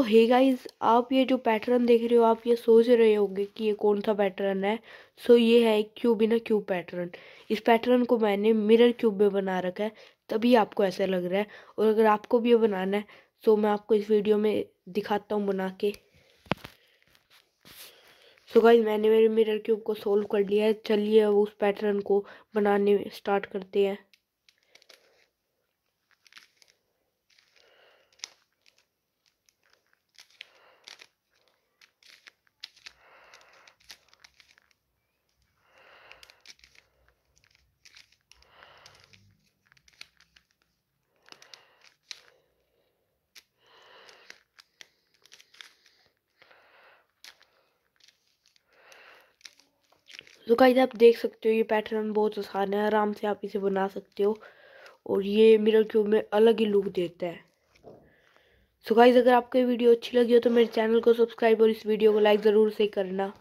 तो hey guys आप ये जो पैटर्न देख रहे हो, आप ये सोच रहे होगे कि ये कौन सा पैटर्न है? सो ये है क्यूब इन क्यूब पैटर्न इस पैटर्न को मैंने मिरर क्यूब में बना रखा है, तभी आपको ऐसा लग रहा है। और अगर आपको भी ये बनाना है तो मैं आपको इस वीडियो में दिखाता हूँ बना के। सो गाइस मैंने मेरे मिरर क्यूब को सोल्व कर लिया है। चलिए अब उस पैटर्न को बनाने स्टार्ट करते हैं। तो गाइज़ आप देख सकते हो, ये पैटर्न बहुत आसान है, आराम से आप इसे बना सकते हो। और ये मिरर क्यूब में अलग ही लुक देता है। सो गाइस अगर आपको ये वीडियो अच्छी लगी हो तो मेरे चैनल को सब्सक्राइब और इस वीडियो को लाइक ज़रूर से करना।